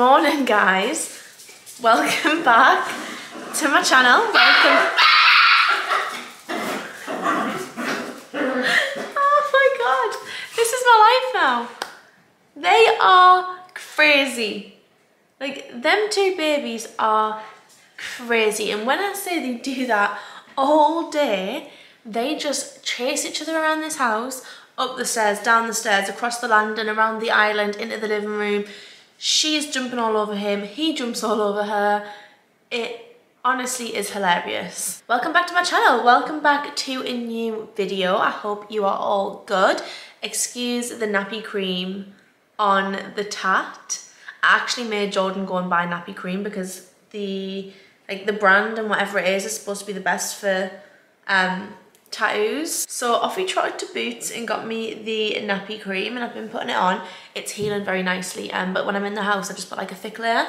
Good morning guys. Welcome back to my channel. Welcome. Oh my god. This is my life now. They are crazy. Like them two babies are crazy. And when I say they do that all day, they just chase each other around this house, up the stairs, down the stairs, across the land and around the island, into the living room, She's jumping all over him, he jumps all over her. It honestly is hilarious. Welcome back to my channel. Welcome back to a new video. I hope you are all good. Excuse the nappy cream on the tat. I actually made Jordan go and buy nappy cream because the like the brand and whatever it is is supposed to be the best for um tattoos. So off we trotted to Boots and got me the nappy cream and I've been putting it on. It's healing very nicely um, but when I'm in the house I just put like a thick layer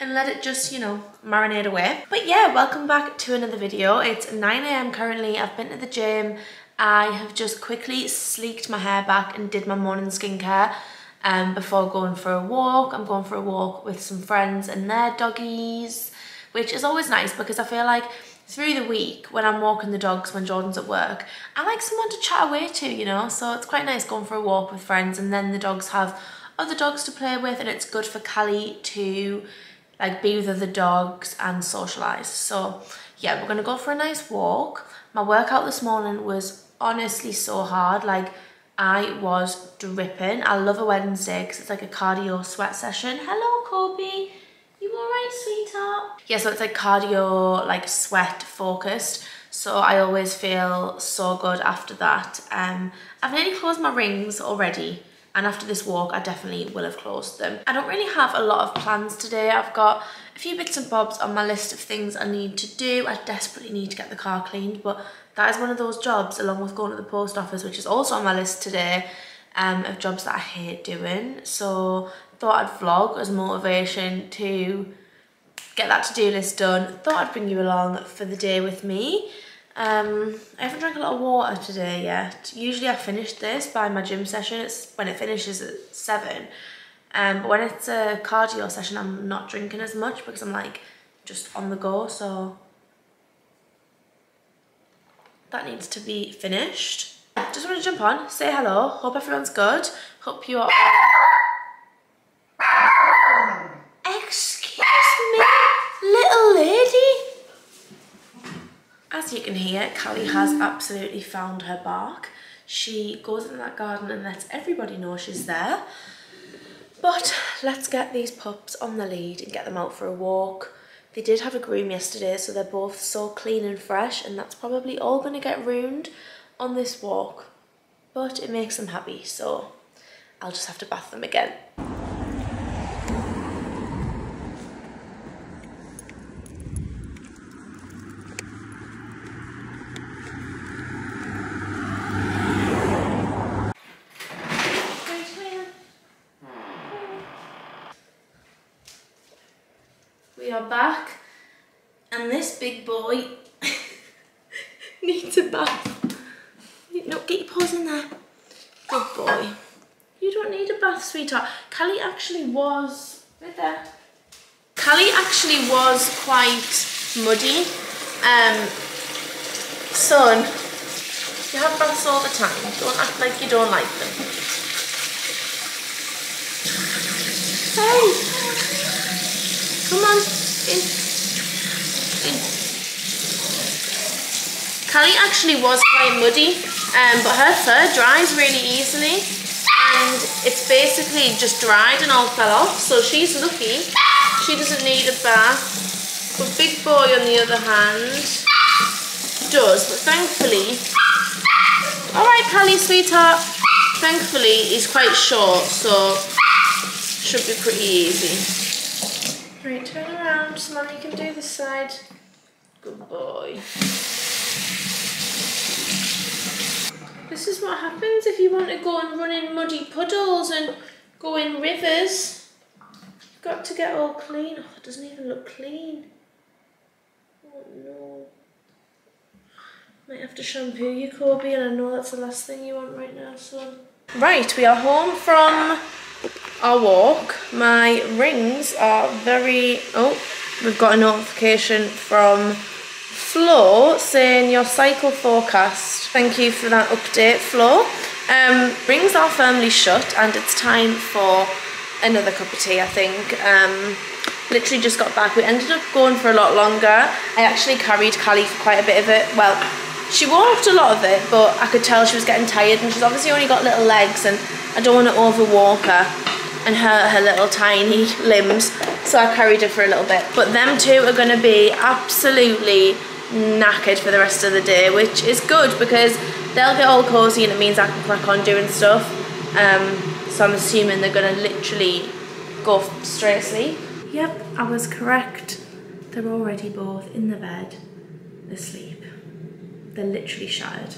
and let it just, you know, marinate away. But yeah, welcome back to another video. It's 9am currently. I've been to the gym. I have just quickly sleeked my hair back and did my morning skincare um, before going for a walk. I'm going for a walk with some friends and their doggies, which is always nice because I feel like through the week when I'm walking the dogs when Jordan's at work, I like someone to chat away to, you know? So it's quite nice going for a walk with friends and then the dogs have other dogs to play with and it's good for Callie to like be with other dogs and socialise. So yeah, we're gonna go for a nice walk. My workout this morning was honestly so hard. Like I was dripping. I love a Wednesday because it's like a cardio sweat session. Hello, Kobe. All right, sweetheart? Yeah, so it's like cardio, like sweat focused. So I always feel so good after that. Um, I've nearly closed my rings already. And after this walk, I definitely will have closed them. I don't really have a lot of plans today. I've got a few bits and bobs on my list of things I need to do. I desperately need to get the car cleaned, but that is one of those jobs, along with going to the post office, which is also on my list today, um, of jobs that I hate doing. So thought I'd vlog as motivation to get that to-do list done. Thought I'd bring you along for the day with me. Um, I haven't drank a lot of water today yet. Usually I finish this by my gym session. It's when it finishes at 7. Um, but when it's a cardio session, I'm not drinking as much because I'm like just on the go. So that needs to be finished. Just want to jump on, say hello. Hope everyone's good. Hope you are Excuse me, little lady. As you can hear, Callie has absolutely found her bark. She goes in that garden and lets everybody know she's there. But let's get these pups on the lead and get them out for a walk. They did have a groom yesterday, so they're both so clean and fresh, and that's probably all going to get ruined on this walk. But it makes them happy, so I'll just have to bath them again. are back and this big boy needs a bath. No, get your paws in there. Good boy. You don't need a bath, sweetheart. Callie actually was, right there. Callie actually was quite muddy. Um, son, you have baths all the time. Don't act like you don't like them. Hey! Come on. In. In. Callie actually was quite muddy, um, but her fur dries really easily. And it's basically just dried and all fell off, so she's lucky. She doesn't need a bath. But Big Boy, on the other hand, does. But thankfully, all right, Callie, sweetheart. Thankfully, he's quite short, so should be pretty easy. Right, turn around, Samantha, you can do this side. Good boy. This is what happens if you want to go and run in muddy puddles and go in rivers. You've got to get all clean. Oh, it doesn't even look clean. Oh no. Might have to shampoo you, Kobe, and I know that's the last thing you want right now, son. Right, we are home from our walk. My rings are very, oh, we've got a notification from Flo saying your cycle forecast. Thank you for that update, Flo. Um, rings are firmly shut and it's time for another cup of tea, I think. Um, literally just got back. We ended up going for a lot longer. I actually carried Callie for quite a bit of it. Well, she walked a lot of it, but I could tell she was getting tired and she's obviously only got little legs and I don't want to overwalk her and hurt her little tiny limbs. So I carried her for a little bit. But them two are going to be absolutely knackered for the rest of the day, which is good because they'll get all cozy and it means I can crack on doing stuff. Um, so I'm assuming they're going to literally go straight asleep. Yep, I was correct. They're already both in the bed, asleep. They're literally shattered.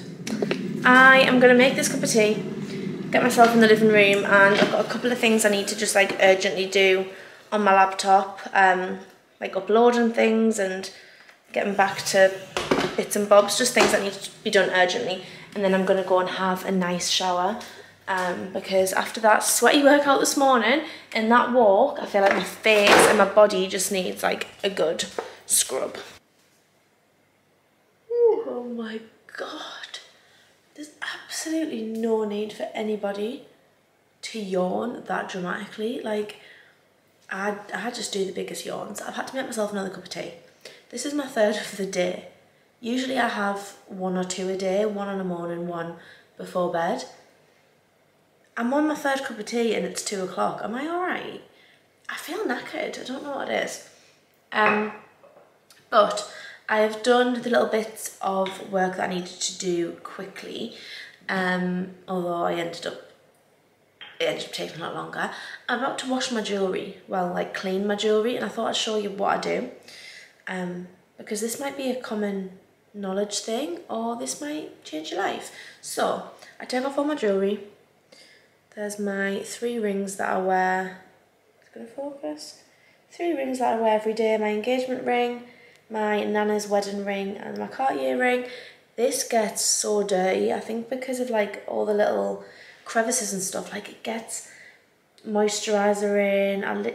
I am gonna make this cup of tea, get myself in the living room, and I've got a couple of things I need to just like urgently do on my laptop, um, like uploading things and getting back to bits and bobs, just things that need to be done urgently. And then I'm gonna go and have a nice shower um, because after that sweaty workout this morning and that walk, I feel like my face and my body just needs like a good scrub. Ooh, oh my god. There's absolutely no need for anybody to yawn that dramatically. Like, I, I just do the biggest yawns. I've had to make myself another cup of tea. This is my third of the day. Usually I have one or two a day, one in the morning, one before bed. I'm on my third cup of tea and it's two o'clock. Am I all right? I feel knackered. I don't know what it is. Um, but I have done the little bits of work that I needed to do quickly. Um, although I ended up, it ended up taking a lot longer. I'm about to wash my jewellery, well, like clean my jewellery, and I thought I'd show you what I do. Um, because this might be a common knowledge thing, or this might change your life. So, I take off all my jewellery, there's my three rings that I wear. It's gonna focus. Three rings that I wear every day. My engagement ring, my Nana's wedding ring, and my Cartier ring. This gets so dirty. I think because of like all the little crevices and stuff. Like it gets moisturizer in. I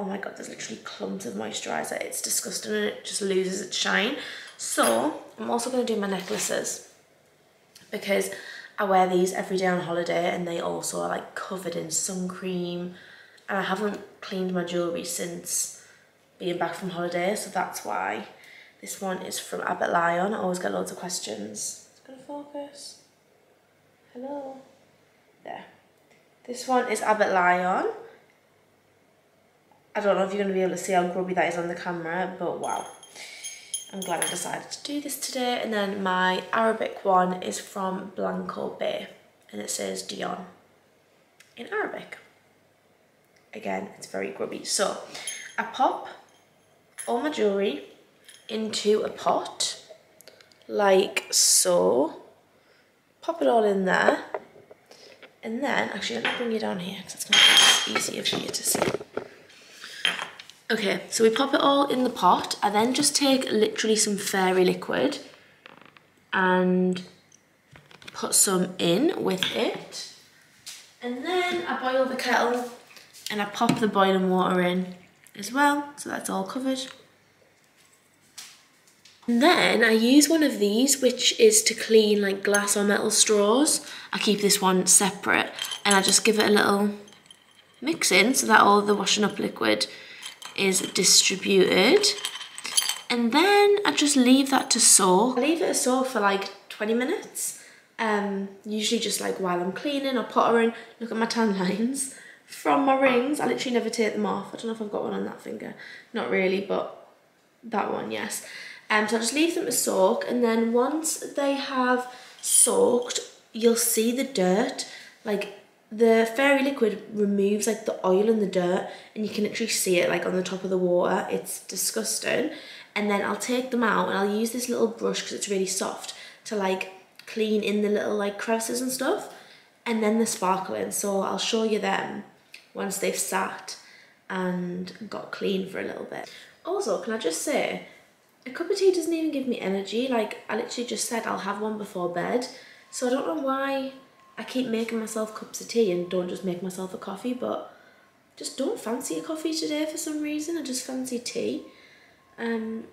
oh my god, there's literally clumps of moisturizer. It's disgusting and it just loses its shine. So I'm also gonna do my necklaces because I wear these every day on holiday and they also are like covered in sun cream and I haven't cleaned my jewellery since being back from holiday so that's why. This one is from Abbott Lyon. I always get loads of questions. It's gonna focus. Hello. There. This one is Abbott Lyon. I don't know if you're going to be able to see how grubby that is on the camera, but wow. I'm glad I decided to do this today. And then my Arabic one is from Blanco Bay and it says Dionne in Arabic. Again, it's very grubby. So I pop all my jewellery into a pot like so. Pop it all in there. And then, actually, let me bring you down here because it's going to be easier for you to see. Okay, so we pop it all in the pot. I then just take literally some fairy liquid and put some in with it. And then I boil the kettle and I pop the boiling water in as well. So that's all covered. And then I use one of these, which is to clean like glass or metal straws. I keep this one separate and I just give it a little mix in so that all the washing up liquid is distributed. And then I just leave that to soak. I leave it to soak for like 20 minutes. Um, usually just like while I'm cleaning or pottering. Look at my tan lines from my rings. I literally never take them off. I don't know if I've got one on that finger. Not really, but that one, yes. Um, so I just leave them to soak. And then once they have soaked, you'll see the dirt like the fairy liquid removes like the oil and the dirt and you can literally see it like on the top of the water. It's disgusting. And then I'll take them out and I'll use this little brush because it's really soft to like clean in the little like crevices and stuff. And then the sparkling so I'll show you them once they've sat and got clean for a little bit. Also can I just say a cup of tea doesn't even give me energy. Like I literally just said I'll have one before bed. So I don't know why I keep making myself cups of tea and don't just make myself a coffee, but just don't fancy a coffee today for some reason. I just fancy tea. Um,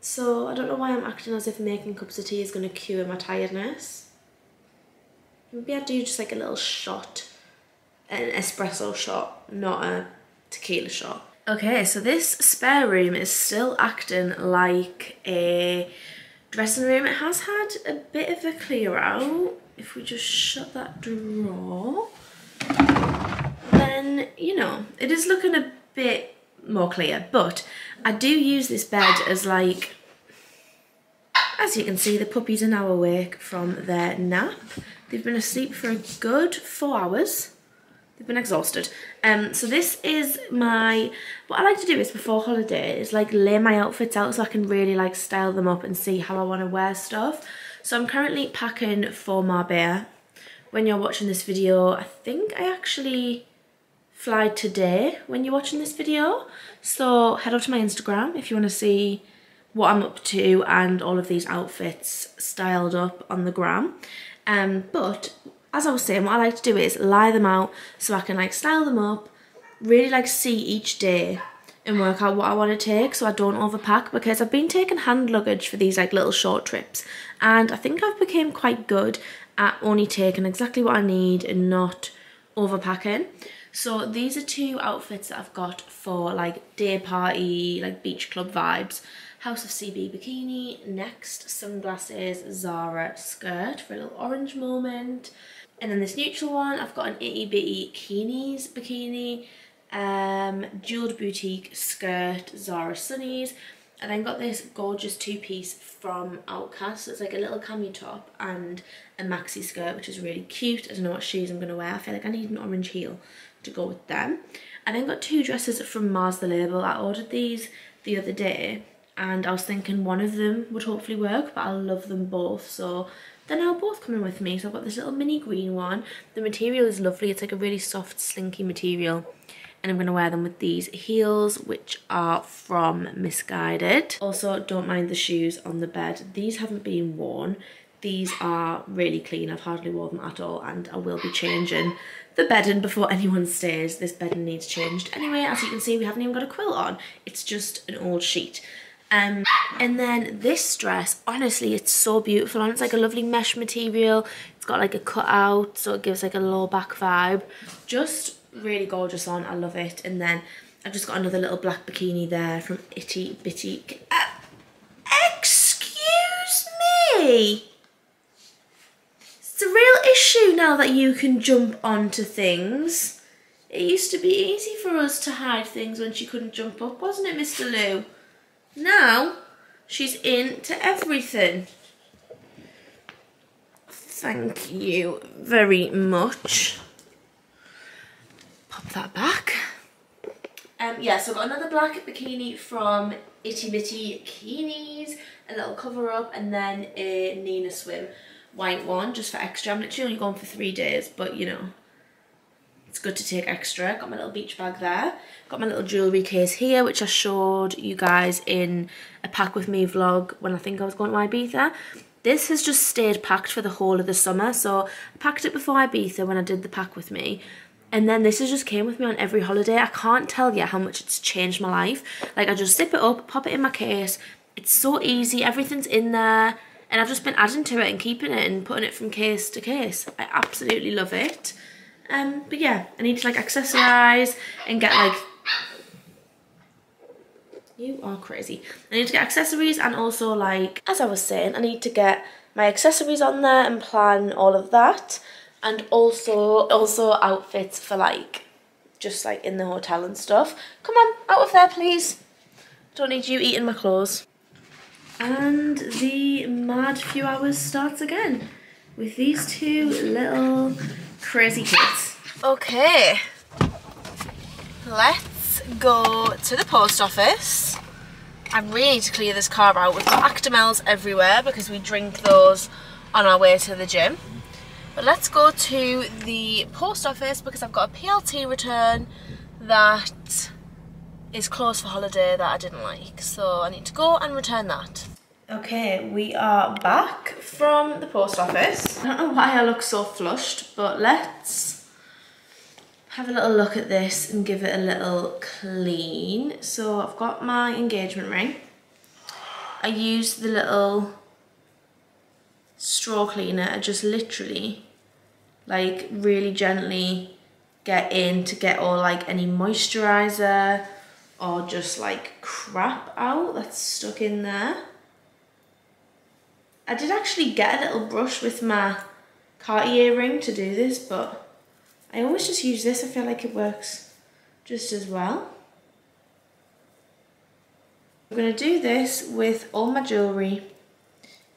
so I don't know why I'm acting as if making cups of tea is going to cure my tiredness. Maybe I do just like a little shot, an espresso shot, not a tequila shot. Okay, so this spare room is still acting like a dressing room. It has had a bit of a clear out. If we just shut that drawer, then, you know, it is looking a bit more clear. But I do use this bed as like, as you can see, the puppies are now awake from their nap. They've been asleep for a good four hours. They've been exhausted. Um, so this is my, what I like to do is before holiday is like lay my outfits out so I can really like style them up and see how I want to wear stuff. So I'm currently packing for Marbella. When you're watching this video, I think I actually fly today when you're watching this video. So head over to my Instagram if you want to see what I'm up to and all of these outfits styled up on the gram. Um, but as I was saying, what I like to do is lie them out so I can like style them up, really like see each day and work out what I want to take so I don't overpack because I've been taking hand luggage for these like little short trips and I think I've become quite good at only taking exactly what I need and not overpacking. So these are two outfits that I've got for like day party, like beach club vibes. House of CB bikini, next sunglasses, Zara skirt for a little orange moment. And then this neutral one, I've got an itty bitty Keeney's bikini, um, jeweled boutique skirt, Zara Sunnies. And then got this gorgeous two-piece from Outcast. It's like a little cami top and a maxi skirt, which is really cute. I don't know what shoes I'm going to wear. I feel like I need an orange heel to go with them. I then got two dresses from Mars The Label. I ordered these the other day and I was thinking one of them would hopefully work but I love them both so they're now both coming with me so I've got this little mini green one the material is lovely it's like a really soft slinky material and I'm going to wear them with these heels which are from Missguided. also don't mind the shoes on the bed these haven't been worn these are really clean I've hardly worn them at all and I will be changing the bedding before anyone stays this bedding needs changed anyway as you can see we haven't even got a quilt on it's just an old sheet um, and then this dress, honestly, it's so beautiful. And it's like a lovely mesh material. It's got like a cutout, so it gives like a low back vibe. Just really gorgeous on. I love it. And then I've just got another little black bikini there from Itty Bitty. Uh, excuse me. It's a real issue now that you can jump onto things. It used to be easy for us to hide things when she couldn't jump up, wasn't it, Mr. Lou? Now she's into everything. Thank you very much. Pop that back. Um, yeah, so I've got another black bikini from Itty Bitty Bikinis, a little cover up, and then a Nina Swim white one just for extra. I'm literally only going for three days, but you know, it's good to take extra. Got my little beach bag there. Got my little jewellery case here, which I showed you guys in a pack with me vlog when I think I was going to Ibiza. This has just stayed packed for the whole of the summer. So I packed it before Ibiza when I did the pack with me. And then this has just came with me on every holiday. I can't tell you how much it's changed my life. Like I just zip it up, pop it in my case. It's so easy. Everything's in there. And I've just been adding to it and keeping it and putting it from case to case. I absolutely love it. Um, but yeah, I need to like accessorize and get like you are crazy. I need to get accessories and also like, as I was saying, I need to get my accessories on there and plan all of that. And also, also outfits for like, just like in the hotel and stuff. Come on, out of there please. Don't need you eating my clothes. And the mad few hours starts again with these two little crazy kids. Okay, let's go to the post office. I really need to clear this car out. We've got Actimels everywhere because we drink those on our way to the gym. But let's go to the post office because I've got a PLT return that is closed for holiday that I didn't like. So I need to go and return that. Okay, we are back from the post office I don't know why I look so flushed, but let's have a little look at this and give it a little clean. So I've got my engagement ring. I used the little straw cleaner. I just literally like really gently get in to get all like any moisturizer or just like crap out that's stuck in there. I did actually get a little brush with my Cartier ring to do this, but I always just use this. I feel like it works just as well. I'm going to do this with all my jewellery.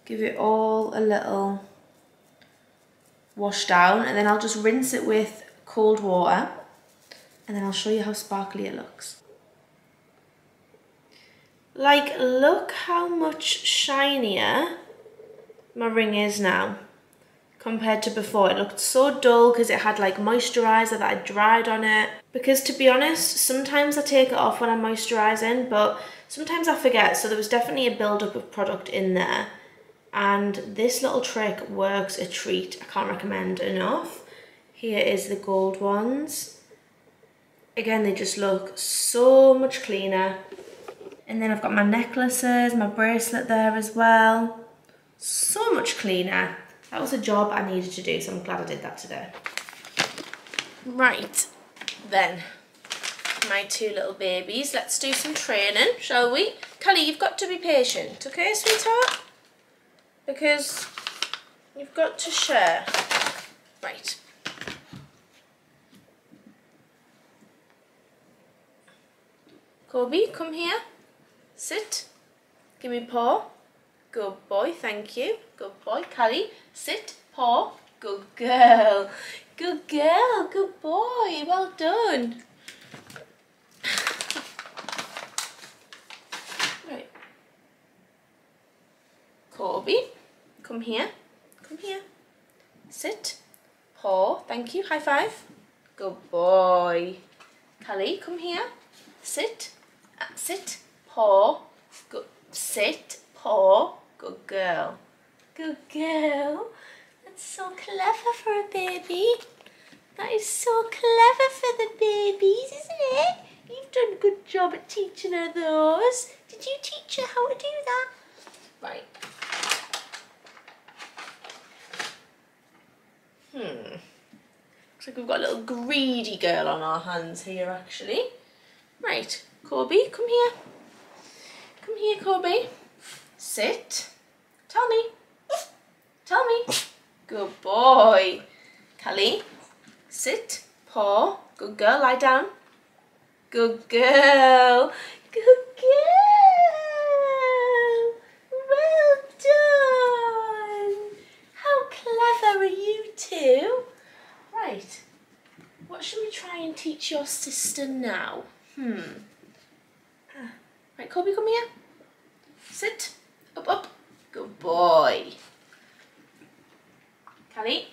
Give it all a little wash down and then I'll just rinse it with cold water and then I'll show you how sparkly it looks. Like, look how much shinier my ring is now compared to before. It looked so dull because it had like moisturiser that I dried on it. Because to be honest, sometimes I take it off when I'm moisturising, but sometimes I forget. So there was definitely a build-up of product in there. And this little trick works a treat. I can't recommend enough. Here is the gold ones. Again, they just look so much cleaner. And then I've got my necklaces, my bracelet there as well. So much cleaner. That was a job I needed to do, so I'm glad I did that today. Right, then, my two little babies. Let's do some training, shall we? Kelly, you've got to be patient, okay, sweetheart? Because you've got to share. Right. Kobe, come here. Sit. Give me paw. Good boy, thank you. Good boy. Callie, sit. Paw. Good girl. Good girl. Good boy. Well done. right. Corby, come here. Come here. Sit. Paw. Thank you. High five. Good boy. Callie, come here. Sit. Uh, sit paw, good, sit, paw, good girl. Good girl. That's so clever for a baby. That is so clever for the babies, isn't it? You've done a good job at teaching her those. Did you teach her how to do that? Right. Hmm. Looks we've got a little greedy girl on our hands here, actually. Right, Corby, come here. Come here, Corby. Sit. Tell me. Tell me. Good boy. Callie. Sit. Paw. Good girl. Lie down. Good girl. Good girl. Well done. How clever are you two? What should we try and teach your sister now? Hmm. Right, Kobe, come here. Sit. Up, up. Good boy. Callie.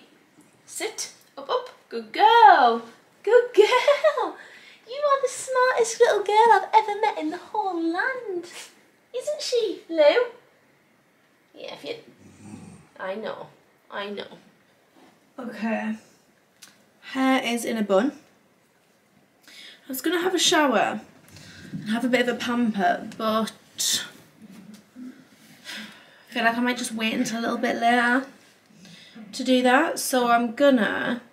Sit. Up, up. Good girl. Good girl. You are the smartest little girl I've ever met in the whole land. Isn't she, Lou? Yeah, if you... I know. I know. Okay. Hair is in a bun. I was going to have a shower and have a bit of a pamper, but I feel like I might just wait until a little bit later to do that. So I'm gonna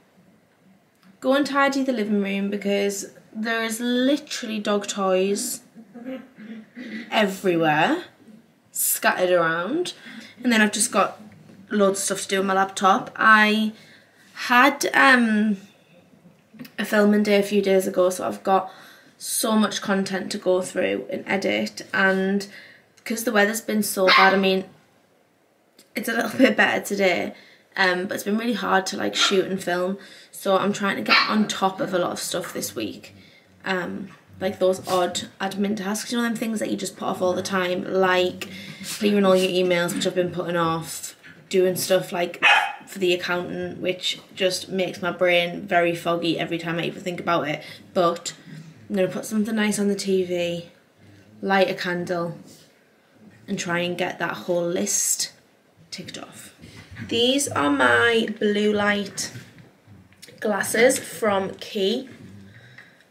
go and tidy the living room because there is literally dog toys everywhere scattered around and then I've just got loads of stuff to do on my laptop. I had um, a filming day a few days ago so I've got so much content to go through and edit and because the weather's been so bad I mean it's a little bit better today um, but it's been really hard to like shoot and film so I'm trying to get on top of a lot of stuff this week um, like those odd admin tasks you know them things that you just put off all the time like clearing all your emails which I've been putting off doing stuff like for the accountant which just makes my brain very foggy every time I even think about it but I'm going to put something nice on the TV, light a candle, and try and get that whole list ticked off. These are my blue light glasses from Quay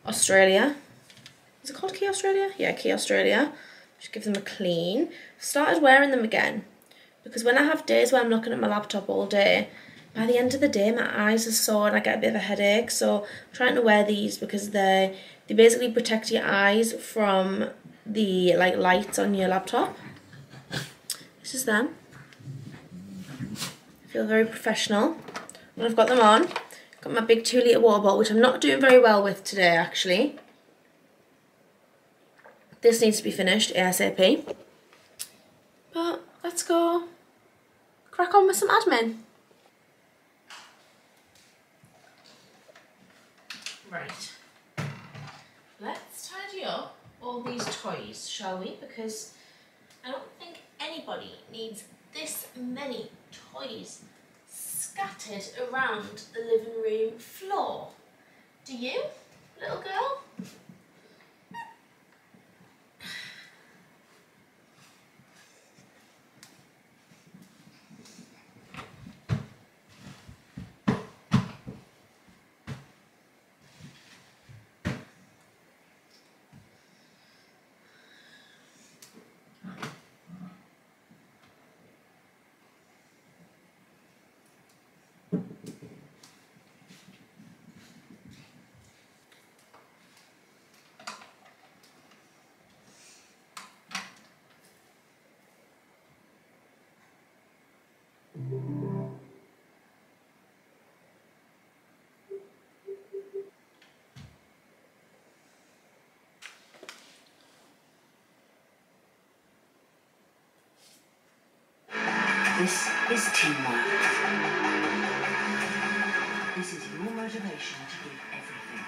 Australia. Is it called Quay Australia? Yeah, Quay Australia. Just give them a clean. Started wearing them again because when I have days where I'm looking at my laptop all day, by the end of the day my eyes are sore and I get a bit of a headache. So I'm trying to wear these because they they basically protect your eyes from the like lights on your laptop. This is them. I feel very professional. And I've got them on. Got my big two litre water bottle, which I'm not doing very well with today actually. This needs to be finished ASAP. But let's go crack on with some admin. Right. Let's tidy up all these toys, shall we? Because I don't think anybody needs this many toys scattered around the living room floor. Do you, little girl? This is teamwork. This is your motivation to give everything.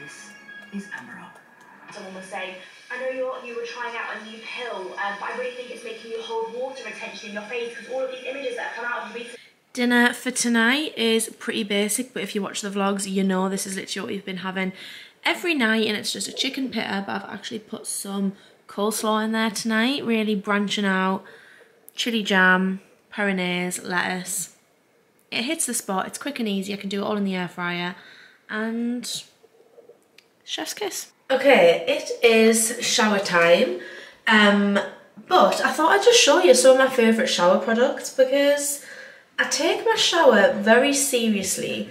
This is Amarok. Someone was saying, I know you're, you were trying out a new pill, um, but I really think it's making you hold water retention in your face because all of these images that have come out of recent Dinner for tonight is pretty basic, but if you watch the vlogs, you know this is literally what we've been having every night, and it's just a chicken pitta, but I've actually put some coleslaw in there tonight, really branching out, chili jam, peronaise, lettuce. It hits the spot, it's quick and easy, I can do it all in the air fryer, and chef's kiss. Okay, it is shower time, um, but I thought I'd just show you some of my favourite shower products because I take my shower very seriously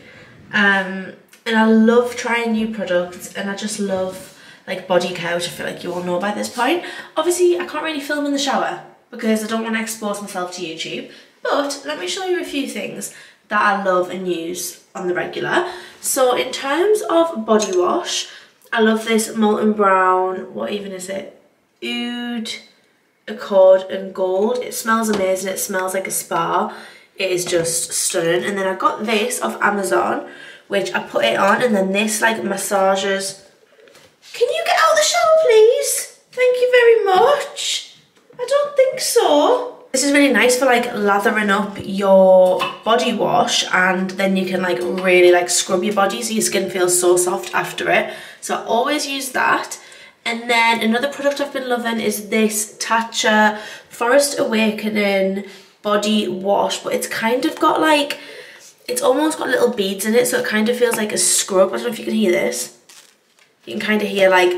um, and I love trying new products and I just love like body care, which I feel like you all know by this point. Obviously, I can't really film in the shower because I don't want to expose myself to YouTube, but let me show you a few things that I love and use on the regular. So in terms of body wash, I love this Molton Brown, what even is it? Oud, Accord and Gold. It smells amazing, it smells like a spa. It is just stunning. And then I got this off Amazon, which I put it on and then this like massages can you get out of the shower, please? Thank you very much. I don't think so. This is really nice for like lathering up your body wash and then you can like really like scrub your body so your skin feels so soft after it. So I always use that. And then another product I've been loving is this Tatcha Forest Awakening body wash, but it's kind of got like, it's almost got little beads in it, so it kind of feels like a scrub. I don't know if you can hear this. You can kind of hear like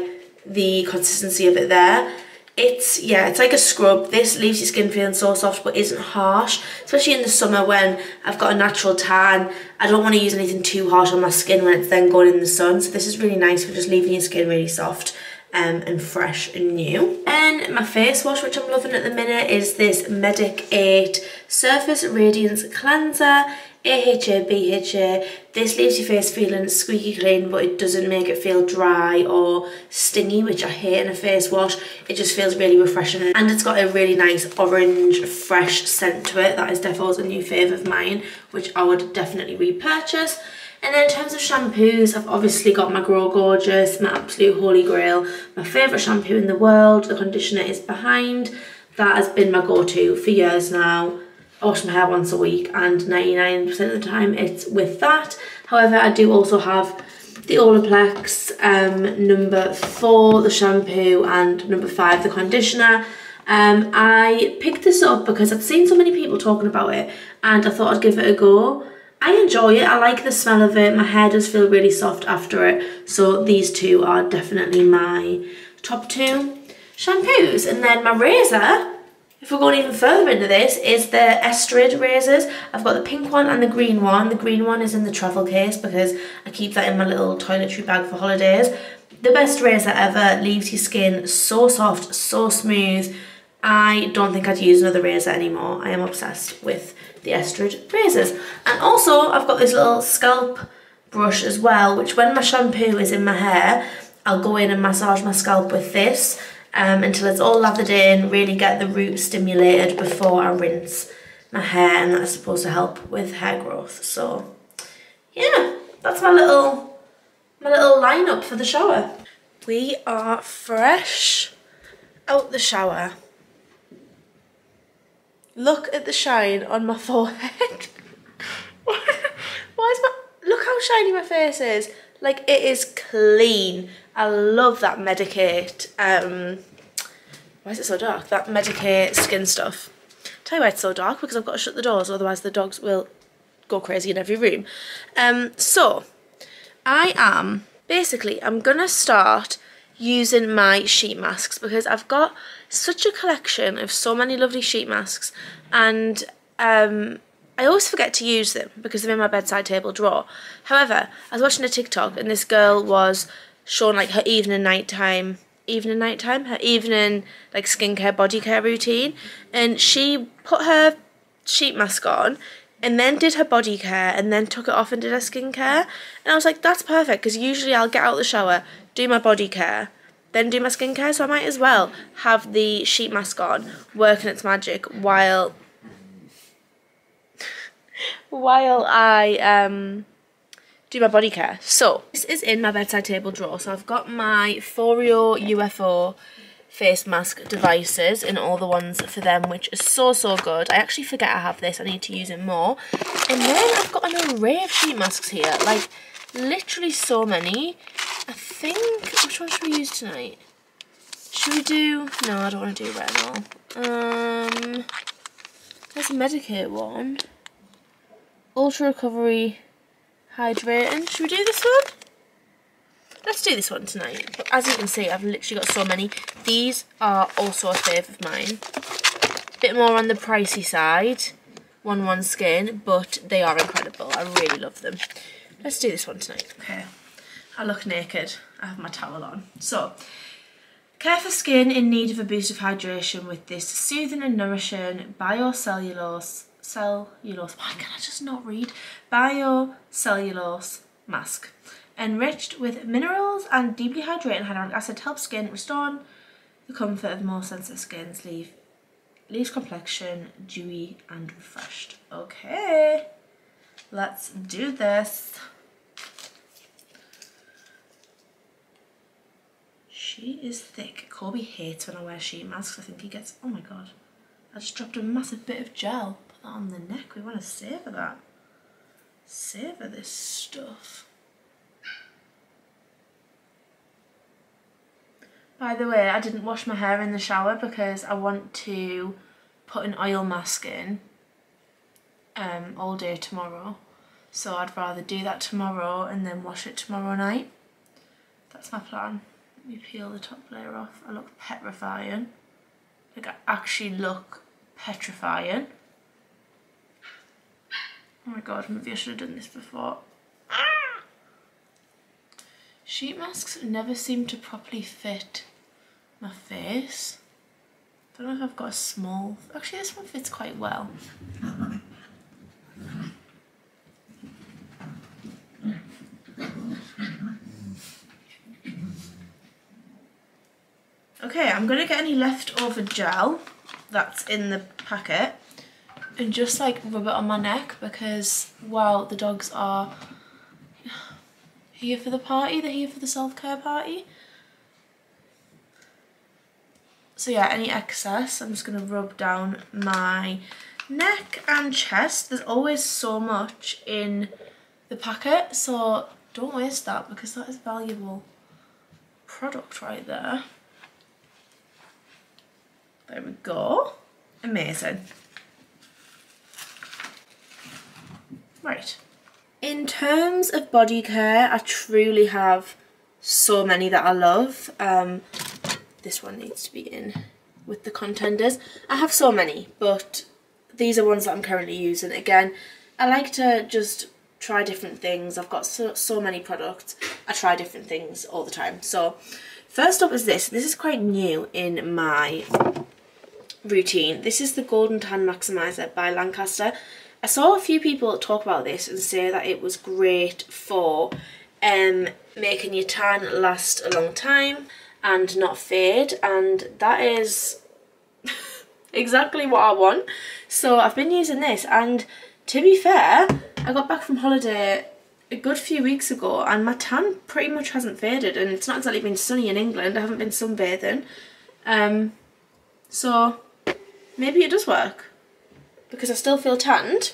the consistency of it there. It's, yeah, it's like a scrub. This leaves your skin feeling so soft but isn't harsh, especially in the summer when I've got a natural tan. I don't want to use anything too harsh on my skin when it's then going in the sun. So this is really nice for just leaving your skin really soft um, and fresh and new. And my face wash, which I'm loving at the minute, is this Medik8 Surface Radiance Cleanser. AHA, BHA. This leaves your face feeling squeaky clean, but it doesn't make it feel dry or stingy, which I hate in a face wash. It just feels really refreshing. And it's got a really nice orange, fresh scent to it. That is definitely a new favourite of mine, which I would definitely repurchase. And then in terms of shampoos, I've obviously got my Grow Gorgeous, my absolute holy grail, my favourite shampoo in the world. The conditioner is behind. That has been my go-to for years now. Wash my hair once a week and 99% of the time it's with that. However, I do also have the Olaplex um, number 4, the shampoo, and number 5, the conditioner. Um, I picked this up because I'd seen so many people talking about it and I thought I'd give it a go. I enjoy it, I like the smell of it, my hair does feel really soft after it, so these two are definitely my top two shampoos. And then my razor, if we're going even further into this, is the Estrid razors. I've got the pink one and the green one. The green one is in the travel case because I keep that in my little toiletry bag for holidays. The best razor ever, leaves your skin so soft, so smooth. I don't think I'd use another razor anymore. I am obsessed with the Estrid razors. And also, I've got this little scalp brush as well, which when my shampoo is in my hair, I'll go in and massage my scalp with this um, until it's all lathered in, really get the roots stimulated before I rinse my hair and that's supposed to help with hair growth. So yeah, that's my little, my little lineup for the shower. We are fresh out the shower. Look at the shine on my forehead. Why is my, look how shiny my face is. Like it is clean. I love that Medik8. Um, why is it so dark? That Medik8 skin stuff. Tell you why it's so dark because I've got to shut the doors, otherwise the dogs will go crazy in every room. Um, so I am basically I'm gonna start using my sheet masks because I've got such a collection of so many lovely sheet masks and um, I always forget to use them because they're in my bedside table drawer. However, I was watching a TikTok and this girl was showing like her evening nighttime evening nighttime her evening like skincare body care routine. And she put her sheet mask on and then did her body care and then took it off and did her skincare. And I was like that's perfect because usually I'll get out of the shower do my body care then do my skincare. So I might as well have the sheet mask on working its magic while while I um do my body care. So, this is in my bedside table drawer. So I've got my Foreo UFO face mask devices and all the ones for them, which is so, so good. I actually forget I have this. I need to use it more. And then I've got an array of sheet masks here. Like, literally so many. I think, which one should we use tonight? Should we do, no, I don't want to do retinol. Um, there's a Medik8 one. Ultra Recovery Hydrating. Should we do this one? Let's do this one tonight. But as you can see, I've literally got so many. These are also a favourite of mine. Bit more on the pricey side. One one skin, but they are incredible. I really love them. Let's do this one tonight. Okay. I look naked. I have my towel on. So, care for skin in need of a boost of hydration with this soothing and nourishing biocellulose cellulose, why can I just not read? Biocellulose mask. Enriched with minerals and deeply hydrating hyaluronic acid helps skin restore the comfort of more sensitive skins, leave leaves complexion dewy and refreshed. Okay, let's do this. She is thick. Corby hates when I wear sheet masks. I think he gets, oh my god. I just dropped a massive bit of gel on the neck. We want to savour that. Savour this stuff. By the way, I didn't wash my hair in the shower because I want to put an oil mask in um, all day tomorrow. So I'd rather do that tomorrow and then wash it tomorrow night. That's my plan. Let me peel the top layer off. I look petrifying. Like I actually look petrifying. Oh my god, maybe I should have done this before. Sheet masks never seem to properly fit my face. I don't know if I've got a small... Actually, this one fits quite well. Okay, I'm going to get any leftover gel that's in the packet and just like rub it on my neck because while the dogs are here for the party, they're here for the self-care party. So yeah, any excess, I'm just going to rub down my neck and chest. There's always so much in the packet, so don't waste that because that is valuable product right there. There we go. Amazing. Right. In terms of body care, I truly have so many that I love. Um, this one needs to be in with the contenders. I have so many, but these are ones that I'm currently using. Again, I like to just try different things. I've got so, so many products. I try different things all the time. So first up is this. This is quite new in my routine. This is the Golden Tan Maximizer by Lancaster. I saw a few people talk about this and say that it was great for um, making your tan last a long time and not fade and that is exactly what I want. So I've been using this and to be fair, I got back from holiday a good few weeks ago and my tan pretty much hasn't faded and it's not exactly been sunny in England, I haven't been sunbathing. Um, so maybe it does work because I still feel tanned.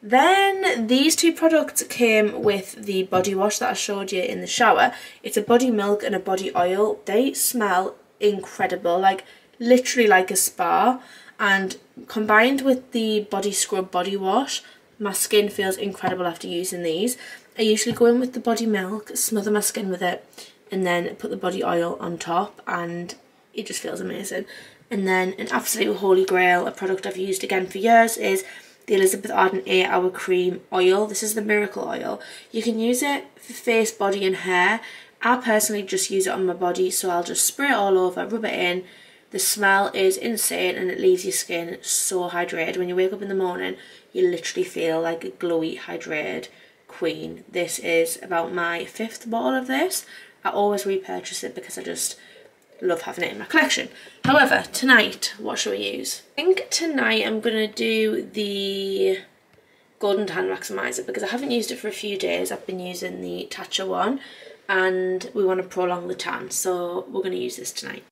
Then these two products came with the body wash that I showed you in the shower. It's a body milk and a body oil. They smell incredible, like literally like a spa. And combined with the body scrub body wash, my skin feels incredible after using these. I usually go in with the body milk, smother my skin with it, and then put the body oil on top and it just feels amazing. And then an absolute holy grail, a product I've used again for years, is the Elizabeth Arden 8 Hour Cream Oil. This is the Miracle Oil. You can use it for face, body and hair. I personally just use it on my body, so I'll just spray it all over, rub it in. The smell is insane and it leaves your skin so hydrated. When you wake up in the morning, you literally feel like a glowy, hydrated queen. This is about my fifth bottle of this. I always repurchase it because I just love having it in my collection. However, tonight, what shall we use? I think tonight I'm going to do the Golden Tan Maximizer because I haven't used it for a few days. I've been using the Tatcha one and we want to prolong the tan, so we're going to use this tonight.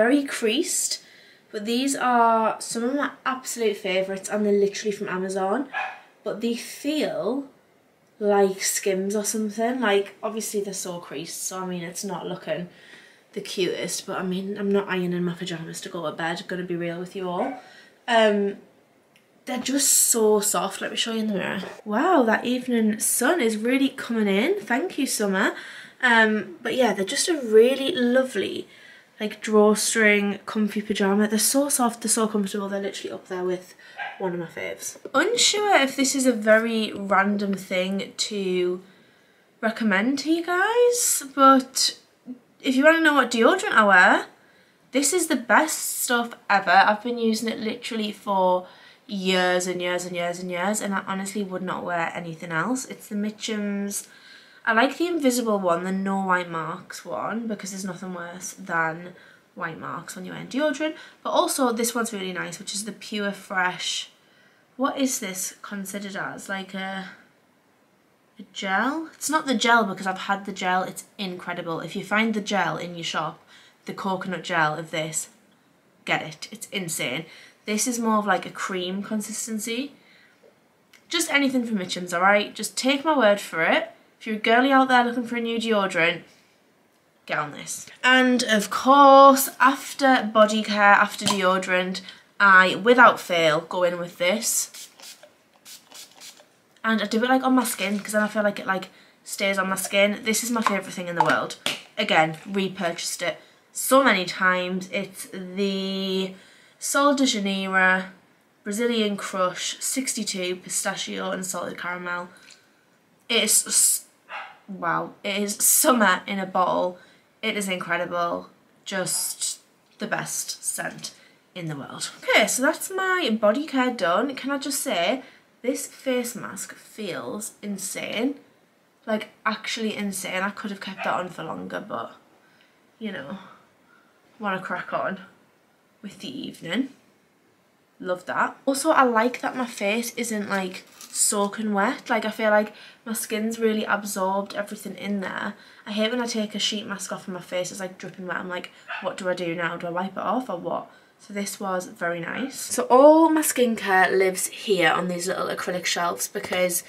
Very creased but these are some of my absolute favourites and they're literally from Amazon. But they feel like skims or something. Like obviously they're so creased so I mean it's not looking the cutest but I mean I'm not ironing my pyjamas to go to bed gonna be real with you all. Um they're just so soft let me show you in the mirror. Wow that evening sun is really coming in. Thank you summer. Um but yeah they're just a really lovely like drawstring comfy pyjama. They're so soft, they're so comfortable, they're literally up there with one of my faves. Unsure if this is a very random thing to recommend to you guys, but if you want to know what deodorant I wear, this is the best stuff ever. I've been using it literally for years and years and years and years and I honestly would not wear anything else. It's the Mitchum's I like the invisible one, the no white marks one, because there's nothing worse than white marks on your deodorant. But also this one's really nice, which is the Pure Fresh. What is this considered as? Like a, a gel? It's not the gel because I've had the gel. It's incredible. If you find the gel in your shop, the coconut gel of this, get it. It's insane. This is more of like a cream consistency. Just anything from Mitchum's, alright? Just take my word for it. If you're a girly out there looking for a new deodorant, get on this. And of course, after body care, after deodorant, I, without fail, go in with this. And I do it like on my skin because then I feel like it like stays on my skin. This is my favourite thing in the world. Again, repurchased it so many times. It's the Sol de Janeiro Brazilian Crush 62 Pistachio and Salted Caramel. It's wow, it is summer in a bottle. It is incredible. Just the best scent in the world. Okay, so that's my body care done. Can I just say, this face mask feels insane. Like, actually insane. I could have kept that on for longer, but, you know, want to crack on with the evening. Love that. Also, I like that my face isn't like soaking wet. Like I feel like my skin's really absorbed everything in there. I hate when I take a sheet mask off and my face is like dripping wet. I'm like, what do I do now? Do I wipe it off or what? So this was very nice. So all my skincare lives here on these little acrylic shelves because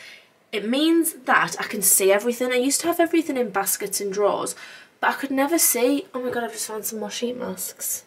it means that I can see everything. I used to have everything in baskets and drawers, but I could never see. Oh my god, I've just found some more sheet masks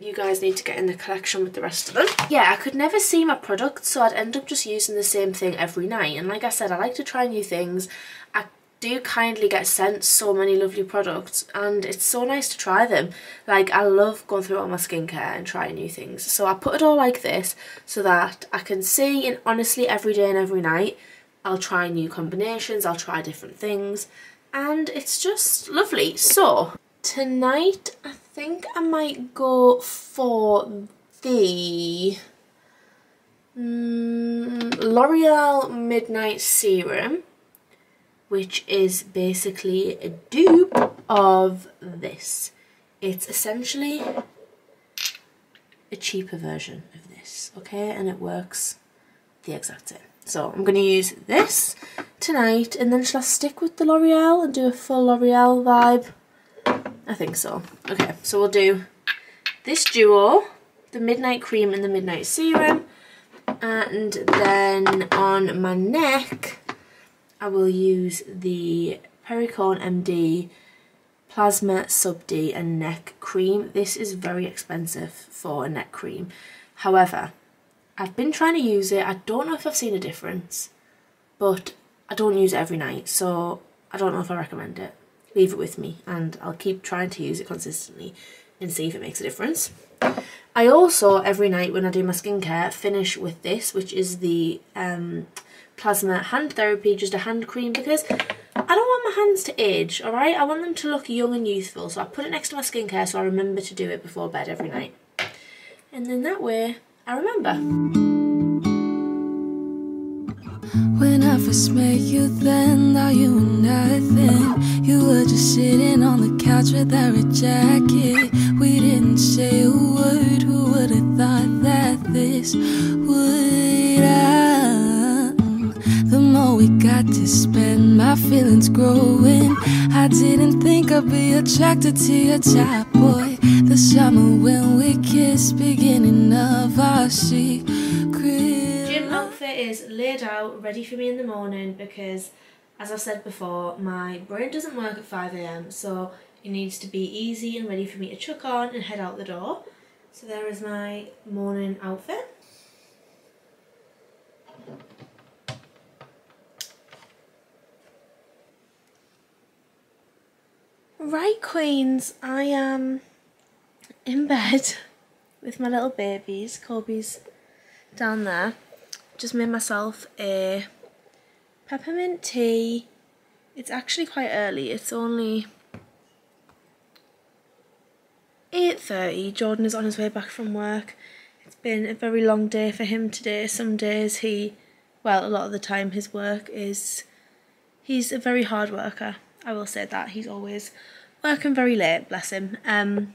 you guys need to get in the collection with the rest of them. Yeah, I could never see my products, so I'd end up just using the same thing every night. And like I said, I like to try new things. I do kindly get sent so many lovely products and it's so nice to try them. Like, I love going through all my skincare and trying new things. So I put it all like this so that I can see, and honestly, every day and every night, I'll try new combinations, I'll try different things, and it's just lovely. So, tonight I think I might go for the mm, L'Oreal Midnight Serum which is basically a dupe of this. It's essentially a cheaper version of this, okay? And it works the exact same. So I'm going to use this tonight and then shall I stick with the L'Oreal and do a full L'Oreal vibe? I think so. Okay, so we'll do this duo, the Midnight Cream and the Midnight Serum. And then on my neck, I will use the Perricone MD Plasma Sub D and Neck Cream. This is very expensive for a neck cream. However, I've been trying to use it. I don't know if I've seen a difference, but I don't use it every night, so I don't know if I recommend it leave it with me and I'll keep trying to use it consistently and see if it makes a difference. I also, every night when I do my skincare, finish with this, which is the um, Plasma Hand Therapy, just a hand cream, because I don't want my hands to age, alright? I want them to look young and youthful, so I put it next to my skincare so I remember to do it before bed every night. And then that way, I remember. When I first met you then, thought you were nothing. You were just sitting on the couch with that red jacket. We didn't say a word, who would have thought that this would happen The more we got to spend, my feelings growing. I didn't think I'd be attracted to your type, boy. The summer when we kissed, beginning of our secret is laid out, ready for me in the morning because, as I've said before, my brain doesn't work at 5am, so it needs to be easy and ready for me to chuck on and head out the door. So there is my morning outfit. Right, Queens, I am in bed with my little babies. Kobe's down there just made myself a peppermint tea. It's actually quite early. It's only 8.30. Jordan is on his way back from work. It's been a very long day for him today. Some days he, well, a lot of the time his work is, he's a very hard worker. I will say that. He's always working very late, bless him. Um,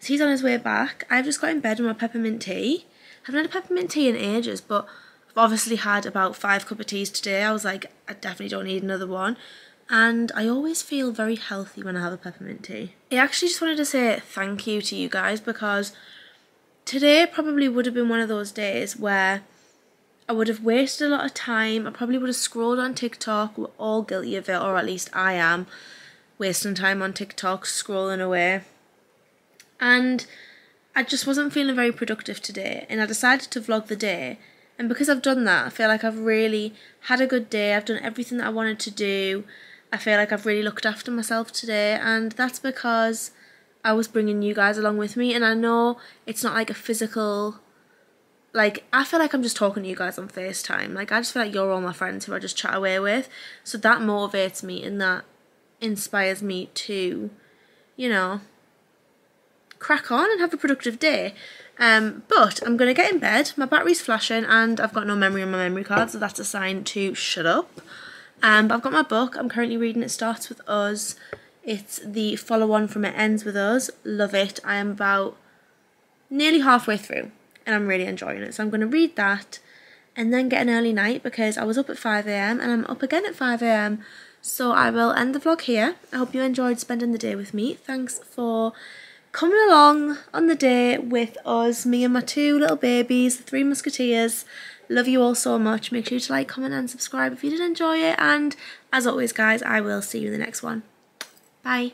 so he's on his way back. I've just got in bed with my peppermint tea. Haven't had a peppermint tea in ages, but I've obviously had about five cup of teas today. I was like, I definitely don't need another one. And I always feel very healthy when I have a peppermint tea. I actually just wanted to say thank you to you guys because today probably would have been one of those days where I would have wasted a lot of time. I probably would have scrolled on TikTok. We're all guilty of it, or at least I am. Wasting time on TikTok, scrolling away. And I just wasn't feeling very productive today and I decided to vlog the day. And because I've done that I feel like I've really had a good day. I've done everything that I wanted to do. I feel like I've really looked after myself today and that's because I was bringing you guys along with me. And I know it's not like a physical like I feel like I'm just talking to you guys on FaceTime. Like I just feel like you're all my friends who I just chat away with. So that motivates me and that inspires me to you know crack on and have a productive day. Um, but I'm going to get in bed, my battery's flashing and I've got no memory on my memory card so that's a sign to shut up. Um, but I've got my book, I'm currently reading It Starts With Us. It's the follow on from It Ends With Us, love it. I am about nearly halfway through and I'm really enjoying it. So I'm going to read that and then get an early night because I was up at 5am and I'm up again at 5am. So I will end the vlog here. I hope you enjoyed spending the day with me. Thanks for coming along on the day with us, me and my two little babies, the three musketeers. Love you all so much. Make sure to like, comment and subscribe if you did enjoy it. And as always guys, I will see you in the next one. Bye.